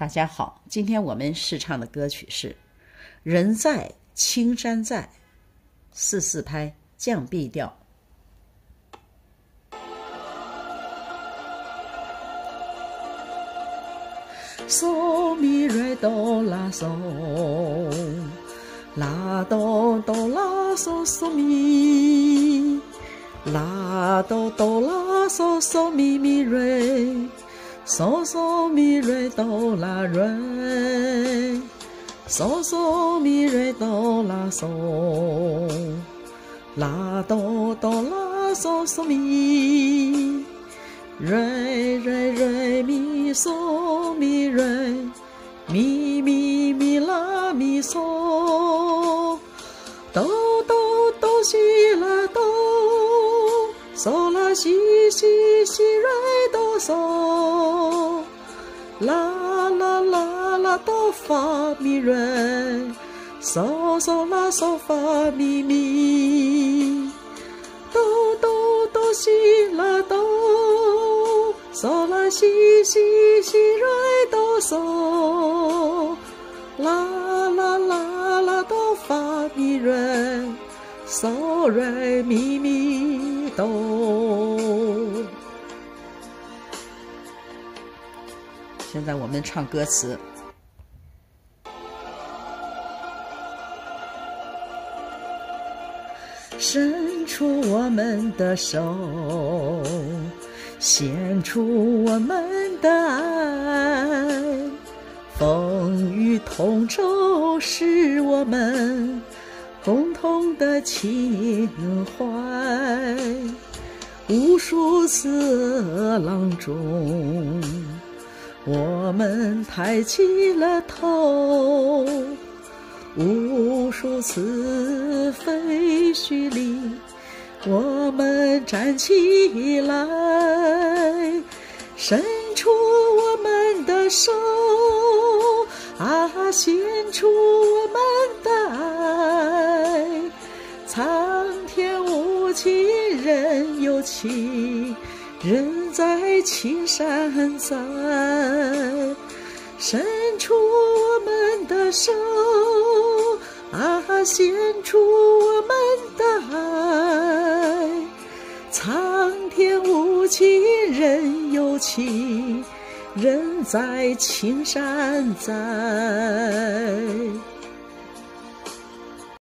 大家好，今天我们试唱的歌曲是《人在青山在》，四四拍降 B 调。嗦咪瑞哆啦嗦，啦哆哆啦嗦嗦咪，啦哆哆啦嗦嗦咪咪瑞。嗦嗦咪瑞哆啦瑞，嗦嗦咪瑞哆啦嗦，啦哆哆啦嗦嗦咪，瑞瑞瑞咪嗦咪瑞，咪咪咪啦咪嗦，哆哆哆西啦哆，嗦啦西西西瑞哆嗦。啦啦啦啦哆发咪瑞，嗦嗦啦嗦发咪咪，哆哆哆西啦哆，嗦啦西西西瑞哆嗦，啦啦啦啦哆发咪瑞，嗦瑞咪咪哆。现在我们唱歌词。伸出我们的手，献出我们的爱，风雨同舟是我们共同的情怀。无数次浪中。我们抬起了头，无数次废墟里，我们站起来，伸出我们的手，啊，献出我们的爱，苍天无情人有情。人在青山在，伸出我们的手，啊，献出我们的爱。苍天无情人有情，人在青山在。